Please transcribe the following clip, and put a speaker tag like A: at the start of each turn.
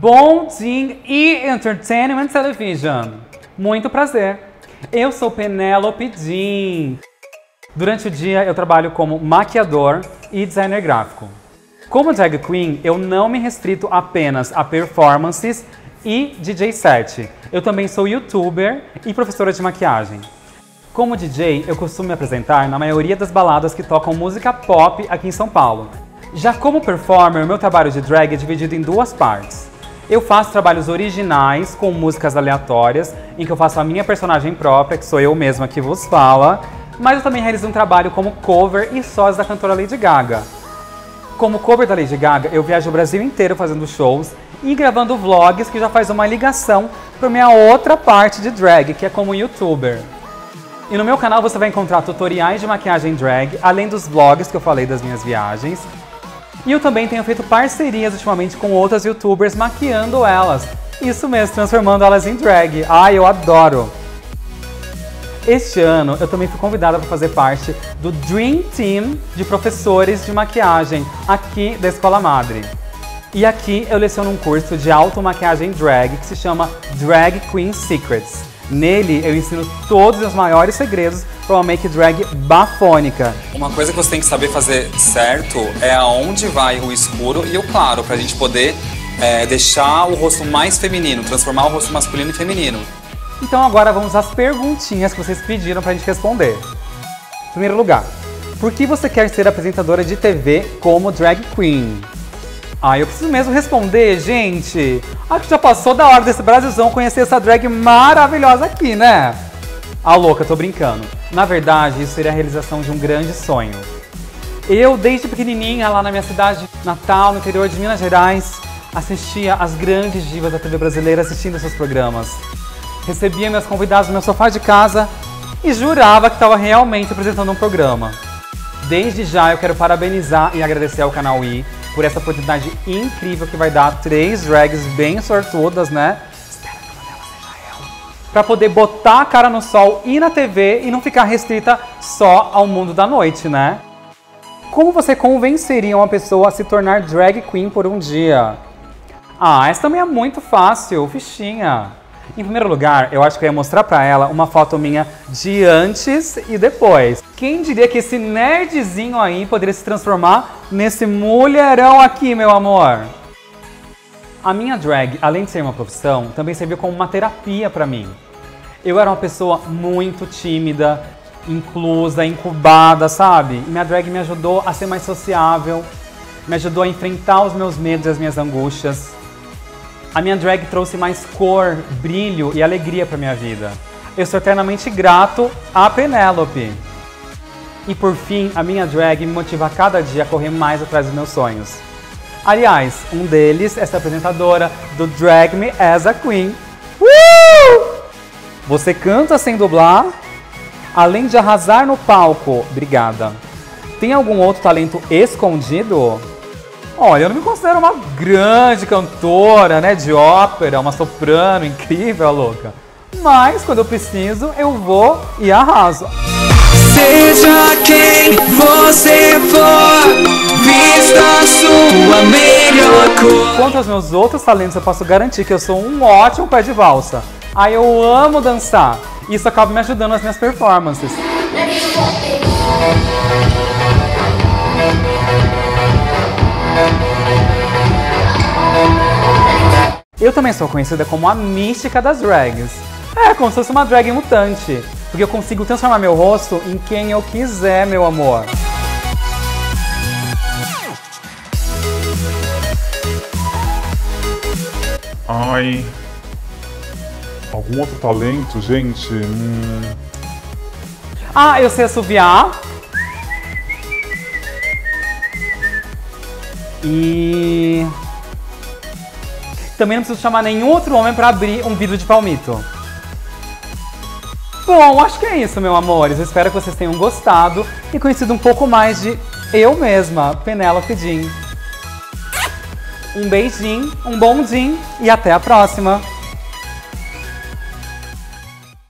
A: Bonding e Entertainment Television. Muito prazer. Eu sou Penelope Jean. Durante o dia eu trabalho como maquiador e designer gráfico. Como drag queen, eu não me restrito apenas a performances e DJ set. Eu também sou youtuber e professora de maquiagem. Como DJ, eu costumo me apresentar na maioria das baladas que tocam música pop aqui em São Paulo. Já como performer, meu trabalho de drag é dividido em duas partes. Eu faço trabalhos originais com músicas aleatórias, em que eu faço a minha personagem própria, que sou eu mesma que vos fala, mas eu também realizo um trabalho como cover e sós da cantora Lady Gaga. Como cover da Lady Gaga, eu viajo o Brasil inteiro fazendo shows e gravando vlogs que já faz uma ligação para minha outra parte de drag, que é como youtuber. E no meu canal você vai encontrar tutoriais de maquiagem drag, além dos vlogs que eu falei das minhas viagens, e eu também tenho feito parcerias ultimamente com outras youtubers maquiando elas. Isso mesmo, transformando elas em drag. Ai, eu adoro! Este ano eu também fui convidada para fazer parte do Dream Team de professores de maquiagem aqui da Escola Madre. E aqui eu leciono um curso de automaquiagem drag que se chama Drag Queen Secrets. Nele eu ensino todos os maiores segredos para uma make drag bafônica.
B: Uma coisa que você tem que saber fazer certo é aonde vai o escuro e o claro, para a gente poder é, deixar o rosto mais feminino, transformar o rosto masculino em feminino.
A: Então agora vamos às perguntinhas que vocês pediram para a gente responder. Em primeiro lugar, por que você quer ser apresentadora de TV como drag queen? Ah, eu preciso mesmo responder, gente. Acho que já passou da hora desse Brasilzão conhecer essa drag maravilhosa aqui, né? Ah, louca, tô brincando. Na verdade, isso seria a realização de um grande sonho. Eu, desde pequenininha, lá na minha cidade natal, no interior de Minas Gerais, assistia as grandes divas da TV brasileira assistindo seus programas. Recebia meus convidados no meu sofá de casa e jurava que estava realmente apresentando um programa. Desde já eu quero parabenizar e agradecer ao canal I por essa oportunidade incrível que vai dar três drags bem sortudas, né? Espero que seja. Pra poder botar a cara no sol e na TV e não ficar restrita só ao mundo da noite, né? Como você convenceria uma pessoa a se tornar drag queen por um dia? Ah, essa também é muito fácil, fichinha. Em primeiro lugar, eu acho que eu ia mostrar pra ela uma foto minha de antes e depois. Quem diria que esse nerdzinho aí poderia se transformar nesse mulherão aqui, meu amor? A minha drag, além de ser uma profissão, também serviu como uma terapia pra mim. Eu era uma pessoa muito tímida, inclusa, incubada, sabe? E minha drag me ajudou a ser mais sociável, me ajudou a enfrentar os meus medos e as minhas angústias. A minha drag trouxe mais cor, brilho e alegria para minha vida. Eu sou eternamente grato à Penélope. E por fim, a minha drag me motiva a cada dia a correr mais atrás dos meus sonhos. Aliás, um deles é ser apresentadora do Drag Me as a Queen. Uh! Você canta sem dublar? Além de arrasar no palco, obrigada. Tem algum outro talento escondido? Olha, eu não me considero uma grande cantora, né, de ópera, uma soprano incrível, louca. Mas quando eu preciso, eu vou e arraso.
C: Seja quem você for, vista sua melhor cor.
A: Quanto aos meus outros talentos, eu posso garantir que eu sou um ótimo pé de valsa. Aí eu amo dançar. Isso acaba me ajudando nas minhas performances. Eu também sou conhecida como a mística das drags. É, como se fosse uma drag mutante. Porque eu consigo transformar meu rosto em quem eu quiser, meu amor.
D: Ai. Algum outro talento, gente? Hum,
A: Ah, eu sei assoviar. E. Também não preciso chamar nenhum outro homem pra abrir um vidro de palmito. Bom, acho que é isso, meus amores. Eu espero que vocês tenham gostado e conhecido um pouco mais de eu mesma, Penélope Jean. Um beijinho, um bom dia e até a próxima!